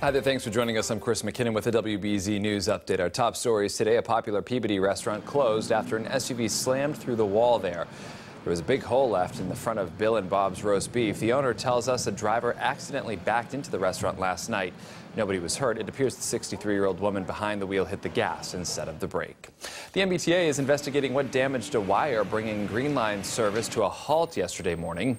Hi there, thanks for joining us. I'm Chris McKinnon with the WBZ News Update. Our top stories today, a popular Peabody restaurant closed after an SUV slammed through the wall there. There was a big hole left in the front of Bill and Bob's roast beef. The owner tells us a driver accidentally backed into the restaurant last night. Nobody was hurt. It appears the 63-year-old woman behind the wheel hit the gas instead of the brake. The MBTA is investigating what damaged a wire, bringing Green Line service to a halt yesterday morning.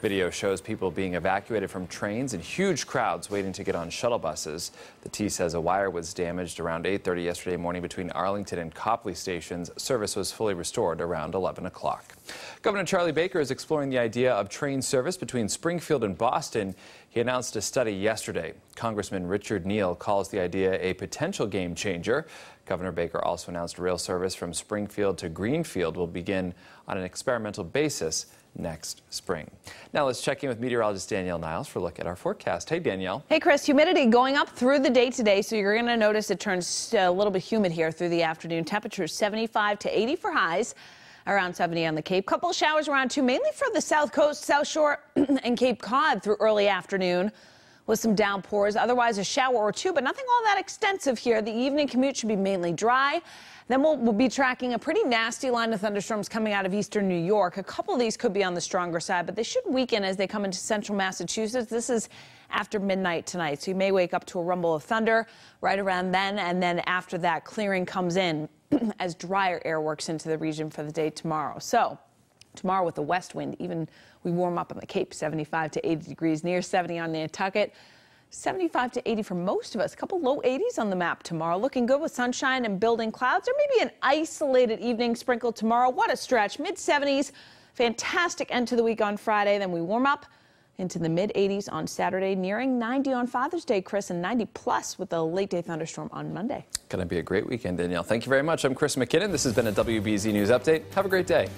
Video shows people being evacuated from trains and huge crowds waiting to get on shuttle buses. The T says a wire was damaged around 8.30 yesterday morning between Arlington and Copley stations. Service was fully restored around 11 o'clock. Governor Charlie Baker is exploring the idea of train service between Springfield and Boston. He announced a study yesterday. Congressman Richard Neal calls the idea a potential game changer. Governor Baker also announced rail service from Springfield to Greenfield will begin on an experimental basis next spring. Now let's check in with meteorologist Danielle Niles for a look at our forecast. Hey, Danielle. Hey, Chris. Humidity going up through the day today, so you're going to notice it turns a little bit humid here through the afternoon. Temperatures 75 to 80 for highs. Around 70 on the Cape. Couple showers around too, mainly for the south coast, South Shore, and Cape Cod through early afternoon with some downpours. Otherwise, a shower or two, but nothing all that extensive here. The evening commute should be mainly dry. Then we'll, we'll, be tracking a pretty nasty line of thunderstorms coming out of eastern New York. A couple of these could be on the stronger side, but they should weaken as they come into central Massachusetts. This is after midnight tonight, so you may wake up to a rumble of thunder right around then, and then after that, clearing comes in as drier air works into the region for the day tomorrow. So tomorrow with the west wind, even we warm up on the Cape, 75 to 80 degrees, near 70 on Nantucket. 75 to 80 for most of us. A couple low 80s on the map tomorrow. Looking good with sunshine and building clouds, or maybe an isolated evening sprinkle tomorrow. What a stretch. Mid 70s. Fantastic end to the week on Friday. Then we warm up into the mid 80s on Saturday, nearing 90 on Father's Day, Chris, and 90 plus with a late day thunderstorm on Monday. Going to be a great weekend, Danielle. Thank you very much. I'm Chris McKinnon. This has been a WBZ News Update. Have a great day.